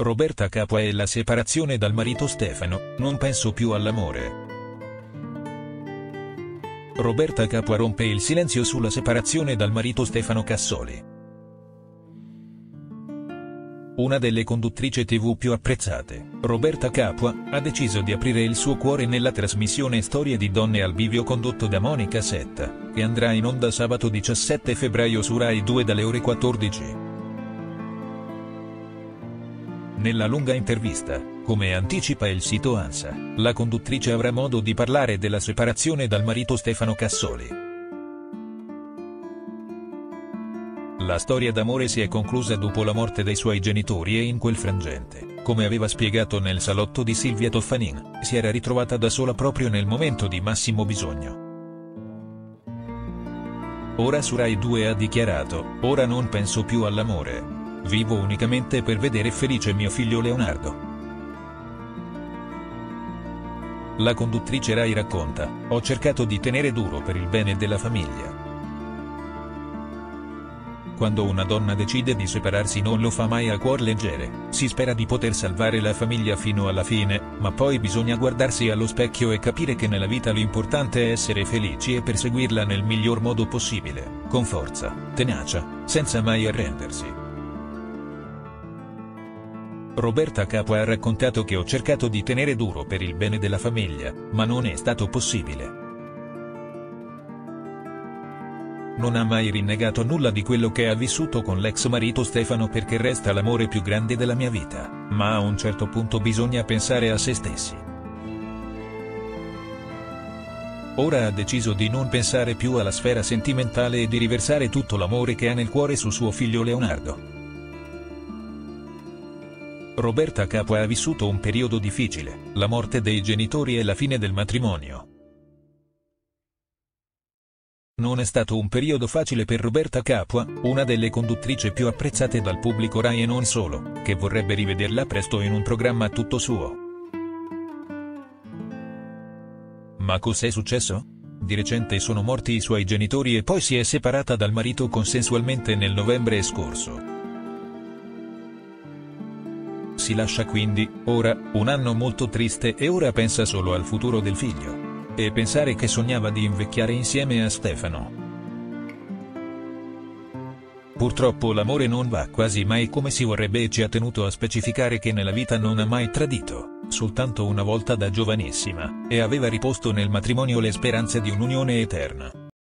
Roberta Capua e la separazione dal marito Stefano, non penso più all'amore. Roberta Capua rompe il silenzio sulla separazione dal marito Stefano Cassoli. Una delle conduttrici tv più apprezzate, Roberta Capua, ha deciso di aprire il suo cuore nella trasmissione Storie di donne al bivio condotto da Monica Setta, che andrà in onda sabato 17 febbraio su Rai 2 dalle ore 14. Nella lunga intervista, come anticipa il sito ANSA, la conduttrice avrà modo di parlare della separazione dal marito Stefano Cassoli. La storia d'amore si è conclusa dopo la morte dei suoi genitori e in quel frangente, come aveva spiegato nel salotto di Silvia Toffanin, si era ritrovata da sola proprio nel momento di massimo bisogno. Ora su Rai 2 ha dichiarato, ora non penso più all'amore, Vivo unicamente per vedere felice mio figlio Leonardo. La conduttrice Rai racconta, ho cercato di tenere duro per il bene della famiglia. Quando una donna decide di separarsi non lo fa mai a cuor leggere, si spera di poter salvare la famiglia fino alla fine, ma poi bisogna guardarsi allo specchio e capire che nella vita l'importante è essere felici e perseguirla nel miglior modo possibile, con forza, tenacia, senza mai arrendersi. Roberta Capo ha raccontato che ho cercato di tenere duro per il bene della famiglia, ma non è stato possibile. Non ha mai rinnegato nulla di quello che ha vissuto con l'ex marito Stefano perché resta l'amore più grande della mia vita, ma a un certo punto bisogna pensare a se stessi. Ora ha deciso di non pensare più alla sfera sentimentale e di riversare tutto l'amore che ha nel cuore su suo figlio Leonardo. Roberta Capua ha vissuto un periodo difficile, la morte dei genitori e la fine del matrimonio. Non è stato un periodo facile per Roberta Capua, una delle conduttrici più apprezzate dal pubblico Rai e non solo, che vorrebbe rivederla presto in un programma tutto suo. Ma cos'è successo? Di recente sono morti i suoi genitori e poi si è separata dal marito consensualmente nel novembre scorso. Si lascia quindi, ora, un anno molto triste e ora pensa solo al futuro del figlio. E pensare che sognava di invecchiare insieme a Stefano. Purtroppo l'amore non va quasi mai come si vorrebbe e ci ha tenuto a specificare che nella vita non ha mai tradito, soltanto una volta da giovanissima, e aveva riposto nel matrimonio le speranze di un'unione eterna.